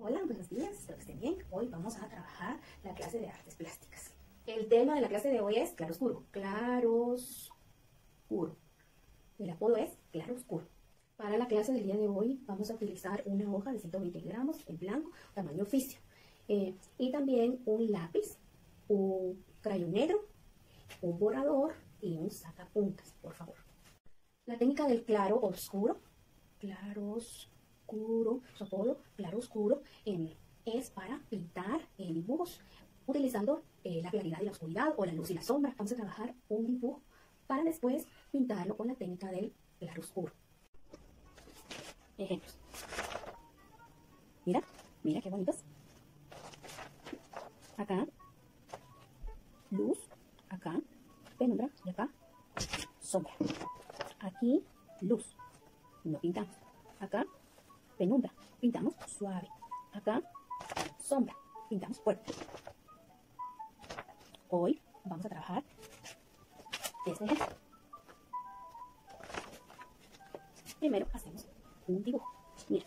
Hola, buenos días, espero que estén bien. Hoy vamos a trabajar la clase de artes plásticas. El tema de la clase de hoy es claroscuro. Claroscuro. El apodo es claroscuro. Para la clase del día de hoy vamos a utilizar una hoja de 120 gramos en blanco, tamaño oficio. Eh, y también un lápiz, un crayón negro, un borrador y un sacapuntas, por favor. La técnica del claro oscuro, claro oscuro, su apodo claro oscuro, em, es para pintar dibujos utilizando eh, la claridad y la oscuridad o la luz y la sombra. Vamos a trabajar un dibujo para después pintarlo con la técnica del claro oscuro. Ejemplos. Mira, mira qué bonitos. Acá, luz, acá, penumbra y acá, sombra. Aquí, luz, Acá, sombra. Pintamos puertas. Hoy vamos a trabajar este. Primero hacemos un dibujo. Mira.